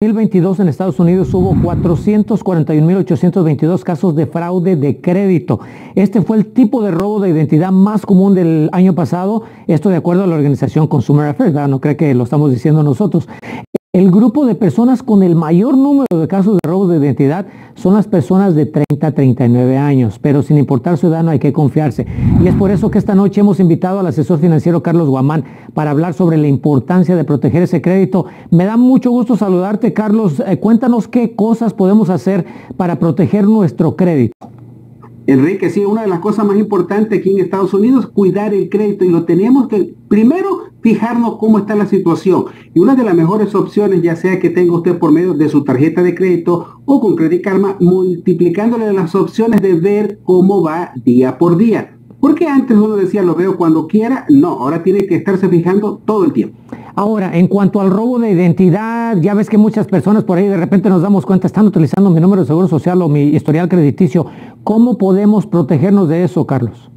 2022 en Estados Unidos hubo 441.822 casos de fraude de crédito. Este fue el tipo de robo de identidad más común del año pasado, esto de acuerdo a la organización Consumer Affairs, no cree que lo estamos diciendo nosotros. El grupo de personas con el mayor número de casos de robos de identidad son las personas de 30 a 39 años, pero sin importar su edad no hay que confiarse. Y es por eso que esta noche hemos invitado al asesor financiero Carlos Guamán para hablar sobre la importancia de proteger ese crédito. Me da mucho gusto saludarte, Carlos. Eh, cuéntanos qué cosas podemos hacer para proteger nuestro crédito. Enrique, sí, una de las cosas más importantes aquí en Estados Unidos es cuidar el crédito y lo tenemos que primero fijarnos cómo está la situación. Y una de las mejores opciones, ya sea que tenga usted por medio de su tarjeta de crédito o con Credit Karma, multiplicándole las opciones de ver cómo va día por día. Porque antes uno decía lo veo cuando quiera, no, ahora tiene que estarse fijando todo el tiempo. Ahora, en cuanto al robo de identidad, ya ves que muchas personas por ahí de repente nos damos cuenta, están utilizando mi número de seguro social o mi historial crediticio. ¿Cómo podemos protegernos de eso, Carlos?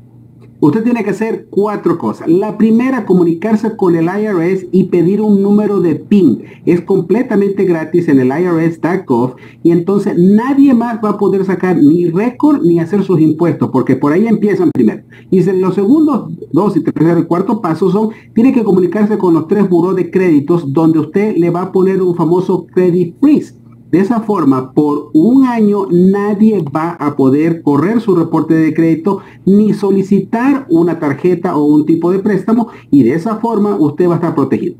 Usted tiene que hacer cuatro cosas. La primera, comunicarse con el IRS y pedir un número de PIN. Es completamente gratis en el IRS.gov y entonces nadie más va a poder sacar ni récord ni hacer sus impuestos porque por ahí empiezan primero. Y los segundos dos y tercero y cuarto paso son, tiene que comunicarse con los tres buros de créditos donde usted le va a poner un famoso credit freeze de esa forma, por un año nadie va a poder correr su reporte de crédito ni solicitar una tarjeta o un tipo de préstamo y de esa forma usted va a estar protegido.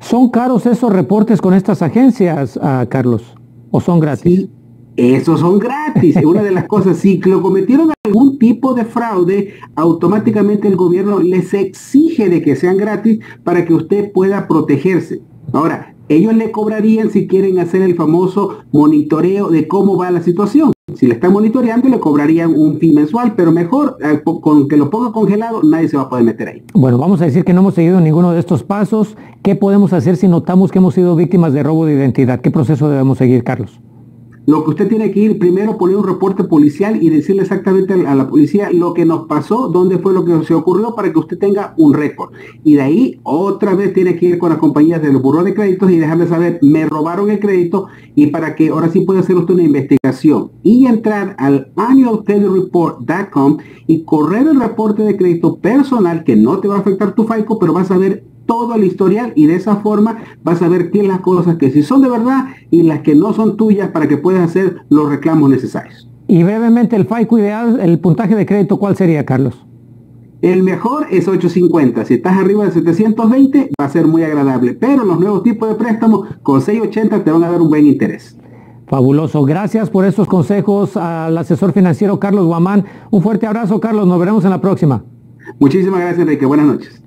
¿Son caros esos reportes con estas agencias, ah, Carlos? ¿O son gratis? Sí, esos son gratis. Una de las cosas, si lo cometieron algún tipo de fraude, automáticamente el gobierno les exige de que sean gratis para que usted pueda protegerse. Ahora, ellos le cobrarían si quieren hacer el famoso monitoreo de cómo va la situación. Si le están monitoreando, le cobrarían un fee mensual, pero mejor eh, con que lo ponga congelado, nadie se va a poder meter ahí. Bueno, vamos a decir que no hemos seguido ninguno de estos pasos. ¿Qué podemos hacer si notamos que hemos sido víctimas de robo de identidad? ¿Qué proceso debemos seguir, Carlos? Lo que usted tiene que ir primero poner un reporte policial y decirle exactamente a la policía lo que nos pasó, dónde fue lo que se ocurrió para que usted tenga un récord. Y de ahí otra vez tiene que ir con las compañías del buró de créditos y dejarle saber, me robaron el crédito y para que ahora sí pueda hacer usted una investigación y entrar al annualcreditreport.com y correr el reporte de crédito personal que no te va a afectar tu FICO, pero vas a ver todo el historial y de esa forma vas a ver qué las cosas que sí son de verdad y las que no son tuyas para que puedas hacer los reclamos necesarios. Y brevemente, el FICO ideal, el puntaje de crédito, ¿cuál sería, Carlos? El mejor es 850. Si estás arriba de 720, va a ser muy agradable. Pero los nuevos tipos de préstamos con 680 te van a dar un buen interés. Fabuloso. Gracias por estos consejos al asesor financiero Carlos Guamán. Un fuerte abrazo, Carlos. Nos veremos en la próxima. Muchísimas gracias, Enrique. Buenas noches.